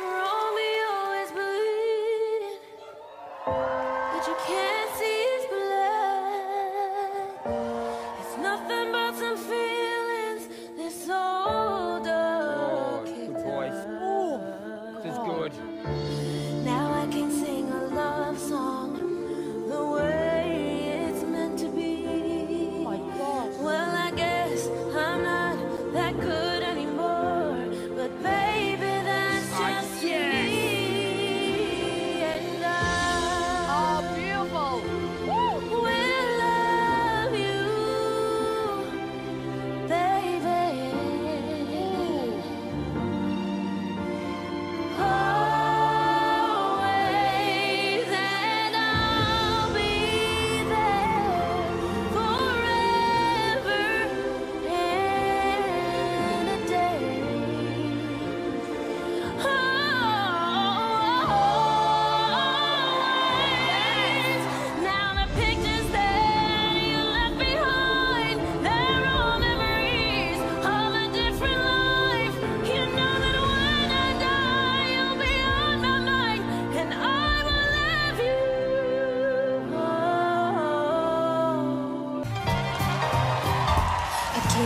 Romeo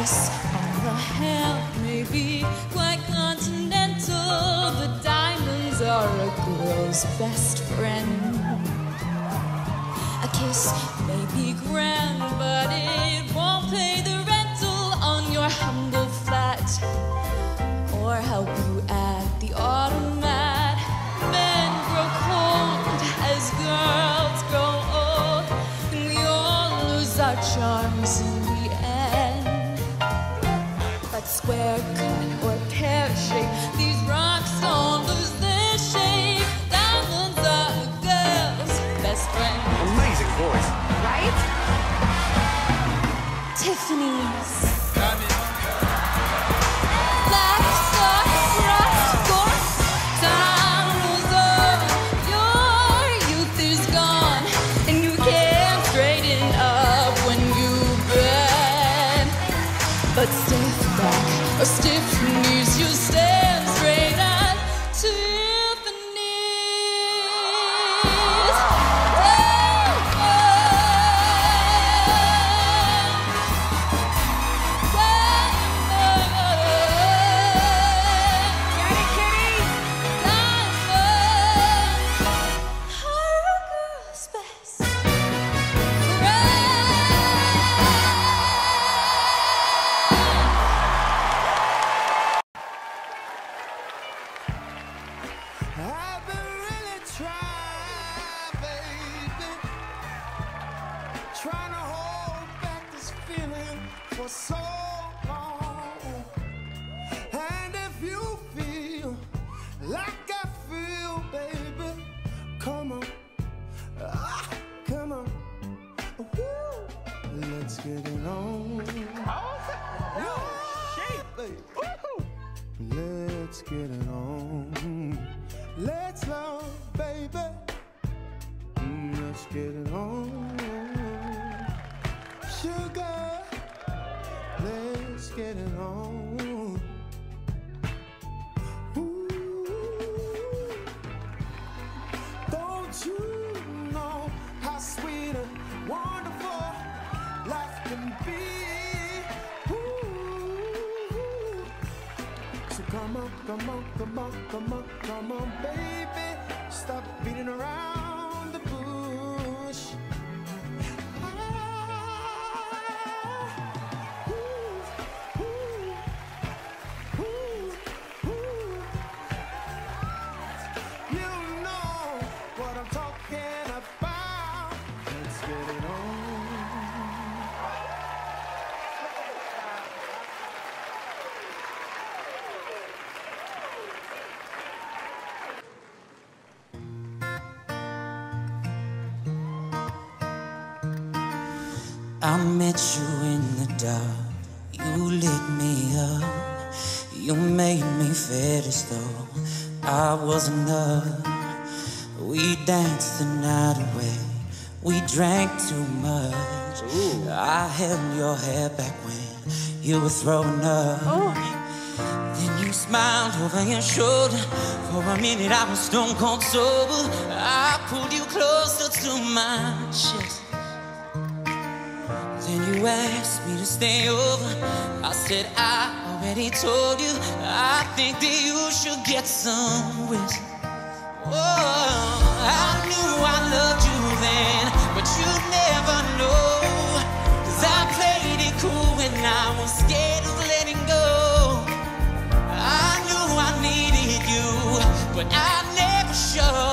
A kiss on the hand may be quite continental, but diamonds are a girl's best friend. A kiss may be grand, but it won't pay I've been really trying, baby. Trying to hold back this feeling for so Let's get it on. Let's love, baby. Mm, Let's get it on. Sugar, let's get it on. Come on, come on, come on, come on, come on, baby. Stop beating around I met you in the dark. You lit me up. You made me feel as though I was enough. We danced the night away. We drank too much. I held your hair back when you were throwing up. Oh. Then you You smiled over your shoulder. For a minute, I was stone cold sober. I pulled you closer to my chest. Then you asked me to stay over. I said, I already told you. I think that you should get some rest. Oh, I knew I loved you then, but you never know. Cause I played it cool when I was scared of letting go. I knew I needed you, but I never showed.